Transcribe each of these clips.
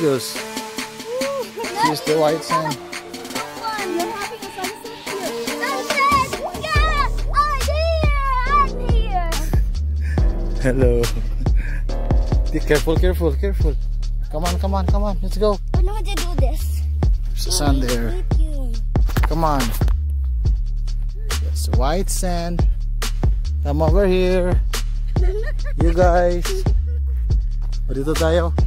Goes. Here's the white! I'm here! Hello. Be careful, careful, careful. Come on, come on, come on. Let's go. I know how to do this. There's the sand there. Come on. It's white sand. Come over here. You guys. Dito tayo.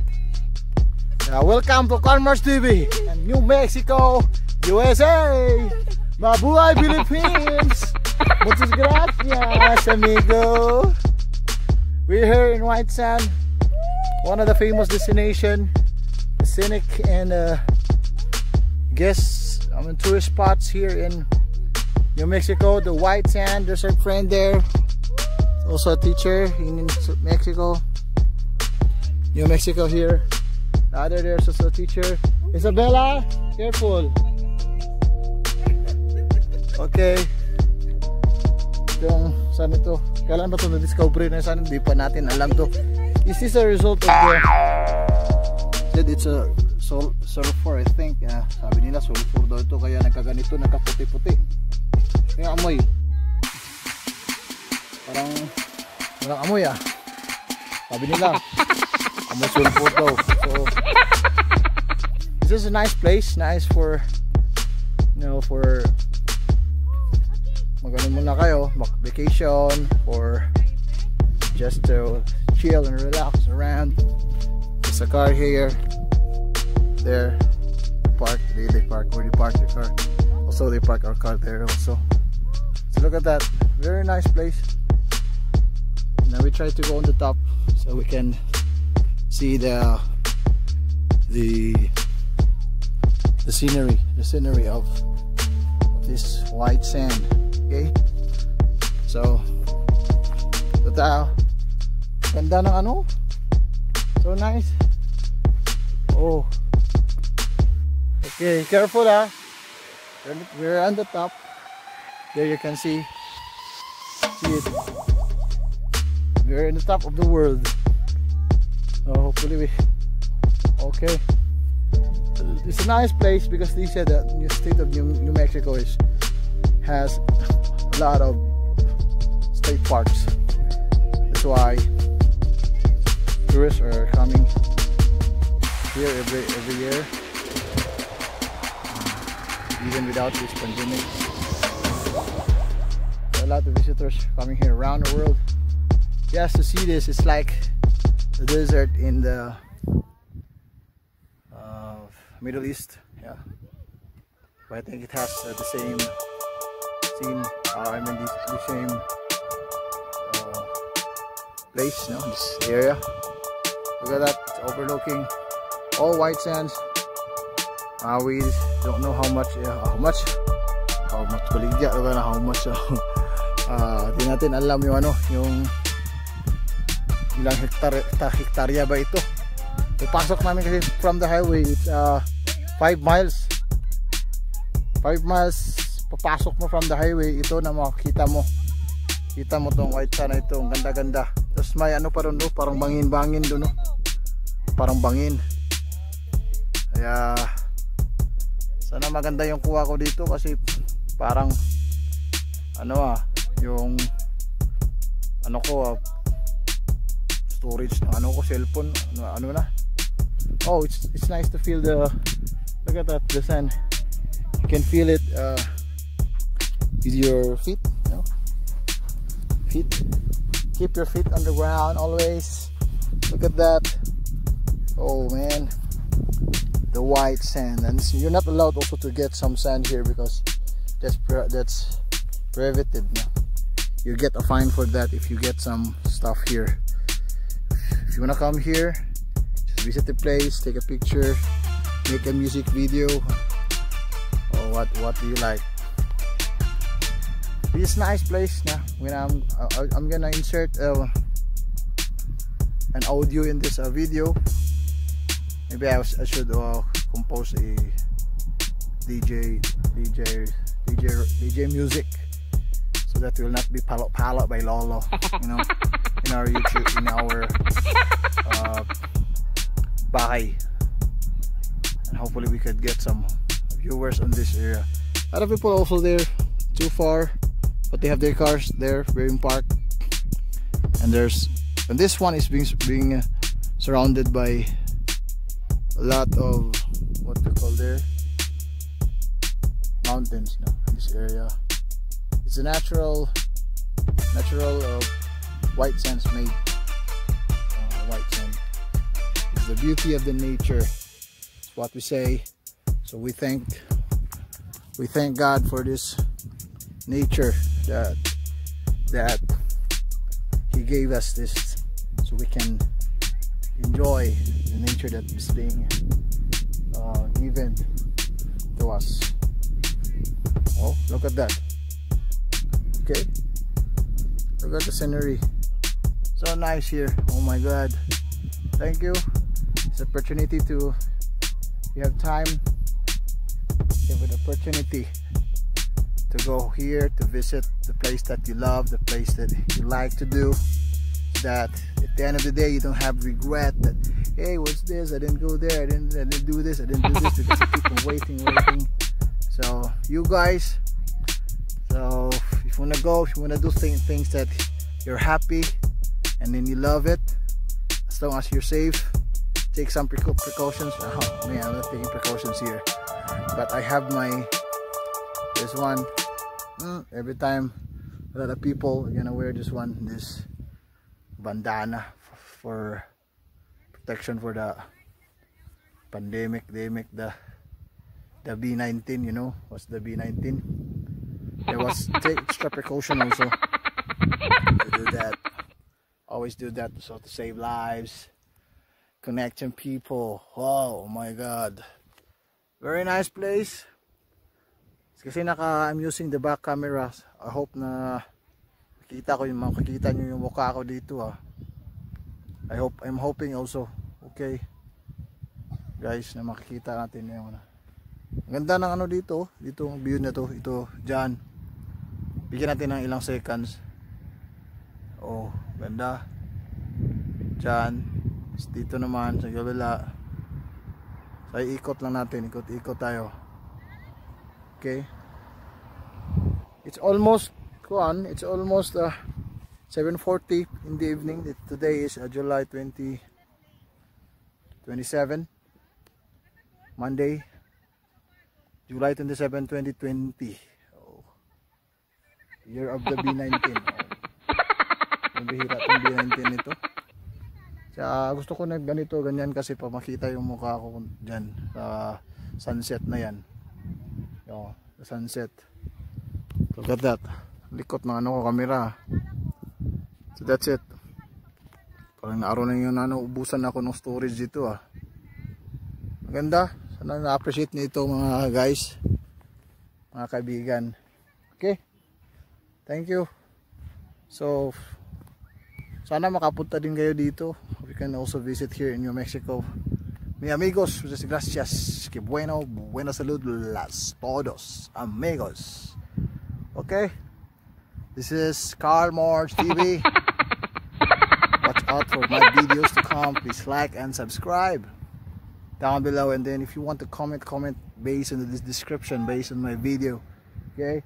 Welcome to Commerce TV and New Mexico, USA. Mabuhay Philippines. Muchas gracias, amigo. We're here in White Sand, one of the famous destination, scenic and uh, guest I mean tourist spots here in New Mexico. The White Sand. There's our friend there. Also a teacher in Mexico. New Mexico here. The other there's also a teacher. Isabella, careful. Okay. Yung saan ito? Kailan ba ito na-discover na saan? Hindi pa natin alam to. Is this a result of the said it's a sol sulfur I think. Ah, sabi nila sulfur daw ito kaya nagkaganito, nagkaputi-puti. Yung amoy. Parang walang amoy ah. Sabi nila. sulfur daw. So this is a nice place, nice for you know for magano muna kayo, mag vacation or just to chill and relax around. There's a car here, there, park, they, they park where they park their car. Also they park our car there also. So look at that, very nice place. Now we try to go on the top so we can see the the the scenery, the scenery of, this white sand. Okay, so ito tayo. Ganda ng ano? So nice. Oh. Okay, careful ah. We're- We're on the top. There you can see. See it. We're in the top of the world. So hopefully we okay. It's a nice place because they said that the state of New, New Mexico is has a lot of state parks. That's why tourists are coming here every every year, even without this pandemic. A lot of visitors coming here around the world just to see this. It's like the desert in the uh, Middle East. Yeah, but I think it has uh, the same scene. Uh, I mean, the, the same uh, place, know this area. Look at that, it's overlooking all white sands. Uh, we don't know how much, uh, how much, how much baligya, diba na how much. Uh, di natin alam yung ano, yung ilang hektar, hektar hektarya ba ito. Ipasok namin kasi from the highway, it's uh, 5 miles. 5 miles papasok mo from the highway, ito na makikita mo. Kita mo tong white sand na ito, ang ganda-ganda. Tapos may ano pa ron, no? parang bangin-bangin doon, no? Parang bangin. Kaya sana maganda yung kuha ko dito kasi parang ano ah, yung ano ko ah, storage ng ano ko cellphone, ano, ano na. Oh, it's it's nice to feel the look at that the sand. You can feel it uh, with your feet, you know? Feet. Keep your feet on the ground always. Look at that. Oh man. The white sand and you're not allowed also to get some sand here because that's that's prohibited. You get a fine for that if you get some stuff here. If you wanna come here, just visit the place, take a picture, make a music video, or what what do you like? This nice place na. When I'm I- I'm gonna insert uh, an audio in this uh, video. Maybe I, was, I should uh, compose a DJ DJ DJ DJ music so that will not be palo palo by Lolo. You know, in our YouTube, in our uh, and hopefully we could get some viewers on this area. A lot of people also there too far but they have their cars there being parked and there's and this one is being being uh, surrounded by a lot of what we call there? Mountains no, in this area. It's a natural natural uh, white sands made uh, white sand the beauty of the nature it's what we say. So we thank we thank God for this nature that that he gave us this so we can enjoy the nature that is being uh, given to us. Oh look at that. Okay. Look at the scenery so nice here. Oh my god. Thank you. It's an opportunity to you have time. You have an opportunity to go here to visit the place that you love the place that you like to do. That at the end of the day you don't have regret that hey what's this? I didn't go there. I didn't, I didn't do this. I didn't do this. Because I keep on waiting waiting. So you guys. So if you want to go if you want to do things that you're happy and then you love it as long as you're safe take some precautions. Oh man I'm not taking precautions here. But I have my this one. Mm, every time a lot of people are gonna wear this one this bandana for protection for the pandemic pandemic the the B19 you know? What's the B19 there was take extra precaution also. To do that always do that so to save lives connecting people oh my god very nice place kasi naka I'm using the back camera I hope na Kita ko yung makikita nyo yung mukha ko dito ah. I hope, I'm hoping also. Okay. Guys, na makikita natin yung ano. Ganda ng ano dito. Dito ang view na to. Ito, dyan. Bigyan natin ng ilang seconds. Oh, ganda. Dyan. Dito naman sa kabila. So, ikot lang natin. Ikot-ikot tayo. Okay. It's almost kuan it's almost uh, 7:40 in the evening today is uh, July 20 27 Monday July 27 2020 oh. year of the B19 oh. bihira tong B19 ito sa gusto ko na ganito ganyan kasi pa makita yung mukha ko dyan sa sunset na yan. Oh, sunset. Look at that. Likot ng ano ko camera. So that's it. Parang naaro na yung ano ubusan ako ng storage dito ah. Maganda. Sana na-appreciate nito mga guys. Mga kaibigan. Okay. Thank you. So sana makapunta din kayo dito can also visit here in New Mexico mi amigos muchas gracias que bueno buena salud las todos amigos okay This is Carlmorz TV. Watch out for my videos to come. Please like and subscribe down below. And then if you want to comment, comment based on this description, based on my video. Okay?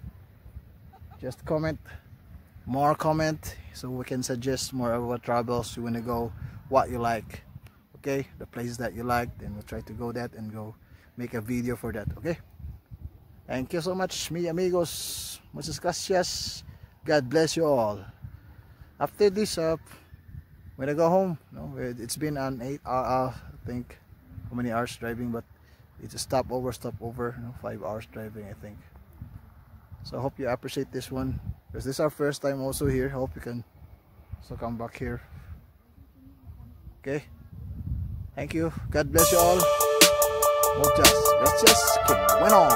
Just comment. More comment so we can suggest more of what travels you want to go, what you like. Okay? The places that you like. Then we'll try to go that and go make a video for that. Okay? Thank you so much, mi amigos. Muchas gracias. God bless you all. After this, uh, when I go home, no, it's been an eight hour, uh, I think, how many hours driving, but it's a stop over, stop over, you know, five hours driving, I think. So I hope you appreciate this one, because this is our first time also here. Hope you can so come back here. Okay. Thank you. God bless you all. Muchas gracias. Que bueno.